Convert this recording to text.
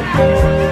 Oh.